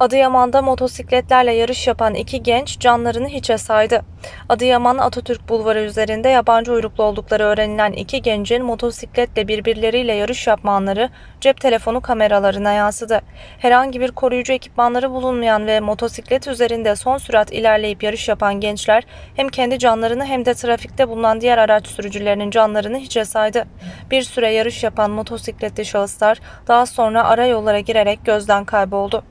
Adıyaman'da motosikletlerle yarış yapan iki genç canlarını hiçe saydı. Adıyaman Atatürk Bulvarı üzerinde yabancı uyruklu oldukları öğrenilen iki gencin motosikletle birbirleriyle yarış yapmanları cep telefonu kameralarına yansıdı. Herhangi bir koruyucu ekipmanları bulunmayan ve motosiklet üzerinde son sürat ilerleyip yarış yapan gençler hem kendi canlarını hem de trafikte bulunan diğer araç sürücülerinin canlarını hiçe saydı. Bir süre yarış yapan motosikletli şahıslar daha sonra ara yollara girerek gözden kayboldu.